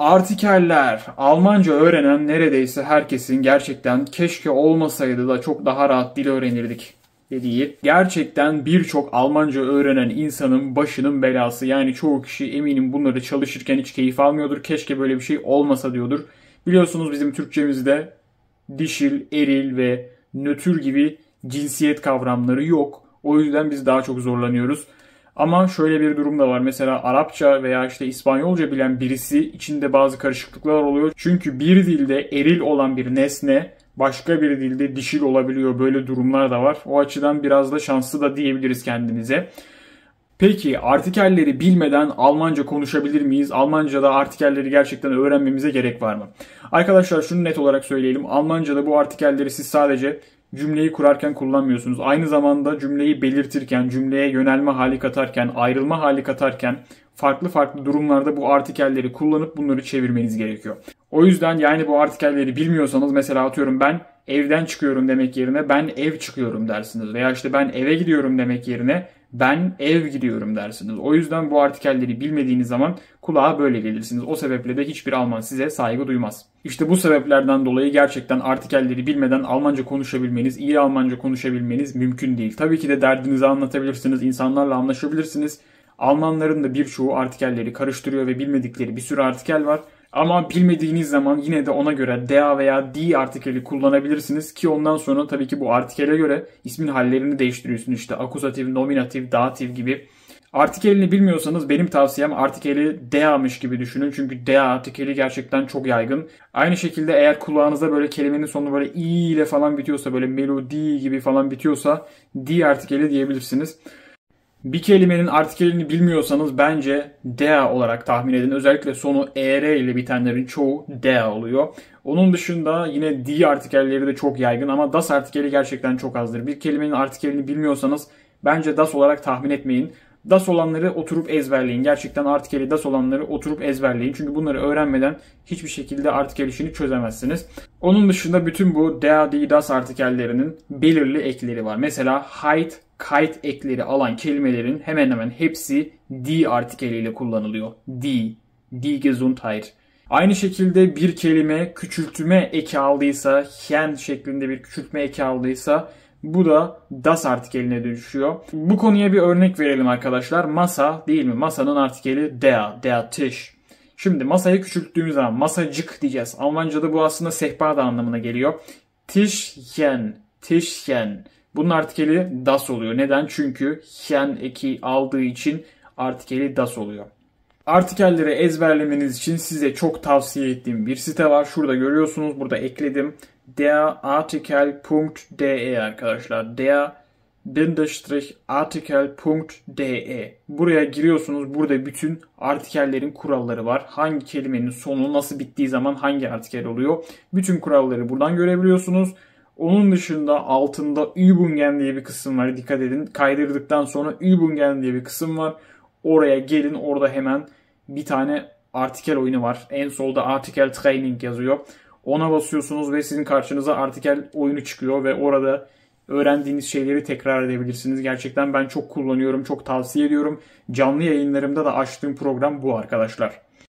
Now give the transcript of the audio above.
Artikeller. Almanca öğrenen neredeyse herkesin gerçekten keşke olmasaydı da çok daha rahat dil öğrenirdik dediği gerçekten birçok Almanca öğrenen insanın başının belası. Yani çoğu kişi eminim bunları çalışırken hiç keyif almıyordur. Keşke böyle bir şey olmasa diyordur. Biliyorsunuz bizim Türkçemizde dişil, eril ve nötr gibi cinsiyet kavramları yok. O yüzden biz daha çok zorlanıyoruz. Ama şöyle bir durum da var. Mesela Arapça veya işte İspanyolca bilen birisi içinde bazı karışıklıklar oluyor. Çünkü bir dilde eril olan bir nesne başka bir dilde dişil olabiliyor. Böyle durumlar da var. O açıdan biraz da şanslı da diyebiliriz kendimize. Peki artikelleri bilmeden Almanca konuşabilir miyiz? Almanca'da artikelleri gerçekten öğrenmemize gerek var mı? Arkadaşlar şunu net olarak söyleyelim. Almanca'da bu artikelleri siz sadece cümleyi kurarken kullanmıyorsunuz. Aynı zamanda cümleyi belirtirken, cümleye yönelme hali katarken, ayrılma hali katarken farklı farklı durumlarda bu artikelleri kullanıp bunları çevirmeniz gerekiyor. O yüzden yani bu artikelleri bilmiyorsanız mesela atıyorum ben evden çıkıyorum demek yerine ben ev çıkıyorum dersiniz. Veya işte ben eve gidiyorum demek yerine ben ev gidiyorum dersiniz. O yüzden bu artikelleri bilmediğiniz zaman kulağa böyle gelirsiniz. O sebeple de hiçbir Alman size saygı duymaz. İşte bu sebeplerden dolayı gerçekten artikelleri bilmeden Almanca konuşabilmeniz, iyi Almanca konuşabilmeniz mümkün değil. Tabii ki de derdinizi anlatabilirsiniz, insanlarla anlaşabilirsiniz. Almanların da birçoğu artikelleri karıştırıyor ve bilmedikleri bir sürü artikel var. Ama bilmediğiniz zaman yine de ona göre dea veya di artikeli kullanabilirsiniz ki ondan sonra tabii ki bu artikele göre ismin hallerini değiştiriyorsunuz. İşte akuzatif, nominatif, datif gibi. Artikelini bilmiyorsanız benim tavsiyem artikeli dea'mış gibi düşünün. Çünkü dea artikeli gerçekten çok yaygın. Aynı şekilde eğer kulağınızda böyle kelimenin sonu böyle i ile falan bitiyorsa böyle melodi gibi falan bitiyorsa di artikeli diyebilirsiniz. Bir kelimenin artikelini bilmiyorsanız bence dea olarak tahmin edin. Özellikle sonu er ile bitenlerin çoğu dea oluyor. Onun dışında yine di artikelleri de çok yaygın ama das artikeli gerçekten çok azdır. Bir kelimenin artikelini bilmiyorsanız bence das olarak tahmin etmeyin. Das olanları oturup ezberleyin. Gerçekten artikeli das olanları oturup ezberleyin. Çünkü bunları öğrenmeden hiçbir şekilde artikel işini çözemezsiniz. Onun dışında bütün bu dea, di, das artikellerinin belirli ekleri var. Mesela height, kite ekleri alan kelimelerin hemen hemen hepsi die artikeliyle kullanılıyor. Die, die Gesundheit. Aynı şekilde bir kelime küçültme eki aldıysa, hen şeklinde bir küçültme eki aldıysa bu da das artikeline dönüşüyor. Bu konuya bir örnek verelim arkadaşlar. Masa değil mi? Masanın artikeli der, der Tisch. Şimdi masayı küçülttüğümüz zaman masacık diyeceğiz. Almanca'da bu aslında sehpa da anlamına geliyor. Tischchen, Tischchen. Bunun artikeli das oluyor. Neden? Çünkü hen eki aldığı için artikeli das oluyor. Artikelleri ezberlemeniz için size çok tavsiye ettiğim bir site var. Şurada görüyorsunuz. Burada ekledim. derartikel.de arkadaşlar. der artikel.de Buraya giriyorsunuz. Burada bütün artikellerin kuralları var. Hangi kelimenin sonu nasıl bittiği zaman hangi artikel oluyor. Bütün kuralları buradan görebiliyorsunuz. Onun dışında altında Übungen diye bir kısım var. Dikkat edin. Kaydırdıktan sonra Übungen diye bir kısım var. Oraya gelin. Orada hemen bir tane artikel oyunu var. En solda artikel training yazıyor. Ona basıyorsunuz ve sizin karşınıza artikel oyunu çıkıyor ve orada öğrendiğiniz şeyleri tekrar edebilirsiniz. Gerçekten ben çok kullanıyorum, çok tavsiye ediyorum. Canlı yayınlarımda da açtığım program bu arkadaşlar.